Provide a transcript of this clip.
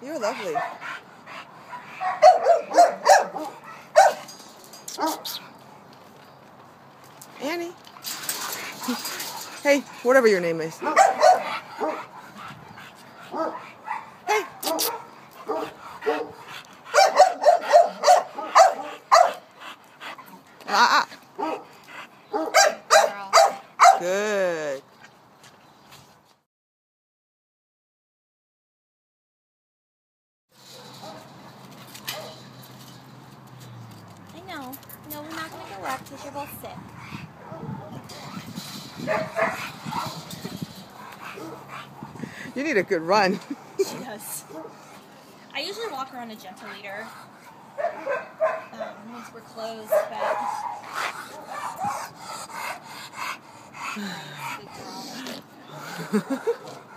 You're lovely. Annie. Hey, whatever your name is. Ah. Good. I know. No, we're not going to go up because you're both sick. You need a good run. She does. I usually walk her on a gentle leader um, once we're closed, but. フフフフ。